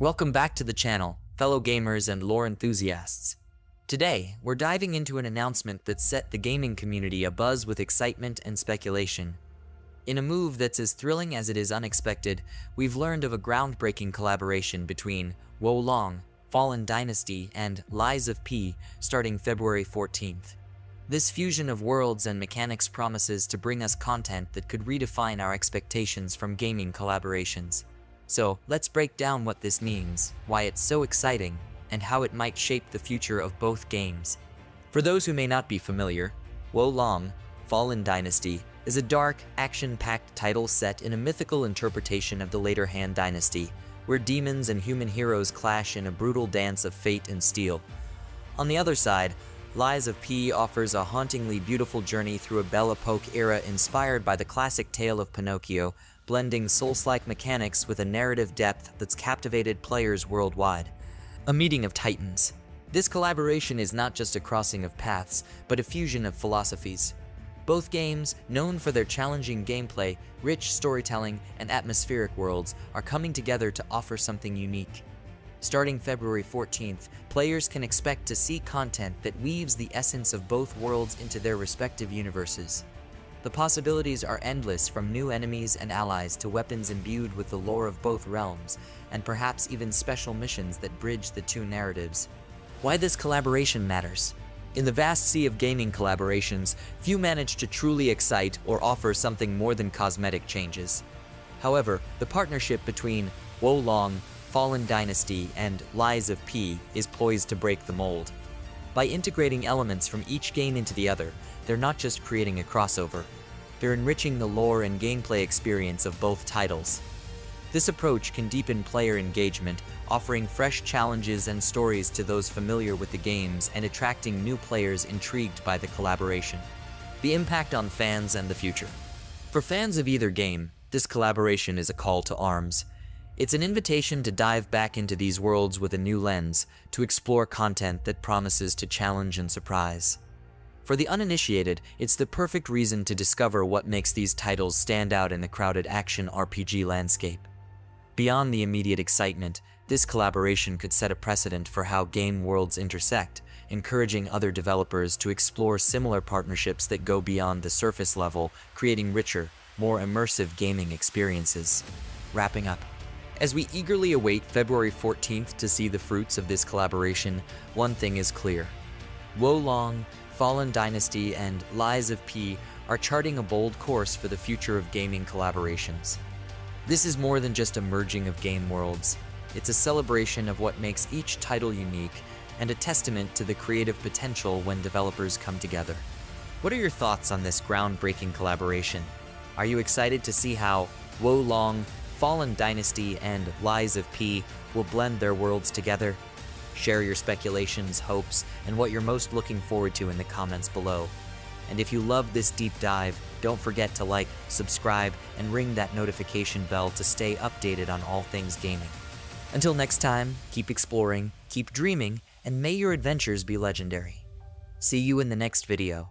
Welcome back to the channel, fellow gamers and lore enthusiasts. Today, we're diving into an announcement that set the gaming community abuzz with excitement and speculation. In a move that's as thrilling as it is unexpected, we've learned of a groundbreaking collaboration between Wo Long, Fallen Dynasty, and Lies of P starting February 14th. This fusion of worlds and mechanics promises to bring us content that could redefine our expectations from gaming collaborations. So, let's break down what this means, why it's so exciting, and how it might shape the future of both games. For those who may not be familiar, Wo Long, Fallen Dynasty, is a dark, action-packed title set in a mythical interpretation of the later Han Dynasty, where demons and human heroes clash in a brutal dance of fate and steel. On the other side, Lies of P offers a hauntingly beautiful journey through a Belle Epoque era inspired by the classic tale of Pinocchio, blending Souls-like mechanics with a narrative depth that's captivated players worldwide. A meeting of titans. This collaboration is not just a crossing of paths, but a fusion of philosophies. Both games, known for their challenging gameplay, rich storytelling, and atmospheric worlds, are coming together to offer something unique. Starting February 14th, players can expect to see content that weaves the essence of both worlds into their respective universes. The possibilities are endless from new enemies and allies to weapons imbued with the lore of both realms, and perhaps even special missions that bridge the two narratives. Why this collaboration matters. In the vast sea of gaming collaborations, few manage to truly excite or offer something more than cosmetic changes. However, the partnership between Wo Long, Fallen Dynasty, and Lies of P is poised to break the mold. By integrating elements from each game into the other, they're not just creating a crossover, they're enriching the lore and gameplay experience of both titles. This approach can deepen player engagement, offering fresh challenges and stories to those familiar with the games and attracting new players intrigued by the collaboration. The impact on fans and the future. For fans of either game, this collaboration is a call to arms. It's an invitation to dive back into these worlds with a new lens, to explore content that promises to challenge and surprise. For the uninitiated, it's the perfect reason to discover what makes these titles stand out in the crowded action RPG landscape. Beyond the immediate excitement, this collaboration could set a precedent for how game worlds intersect, encouraging other developers to explore similar partnerships that go beyond the surface level, creating richer, more immersive gaming experiences. Wrapping up, as we eagerly await February 14th to see the fruits of this collaboration, one thing is clear. Wo Long, Fallen Dynasty, and Lies of P are charting a bold course for the future of gaming collaborations. This is more than just a merging of game worlds. It's a celebration of what makes each title unique and a testament to the creative potential when developers come together. What are your thoughts on this groundbreaking collaboration? Are you excited to see how Wo Long, Fallen Dynasty, and Lies of P will blend their worlds together. Share your speculations, hopes, and what you're most looking forward to in the comments below. And if you love this deep dive, don't forget to like, subscribe, and ring that notification bell to stay updated on all things gaming. Until next time, keep exploring, keep dreaming, and may your adventures be legendary. See you in the next video.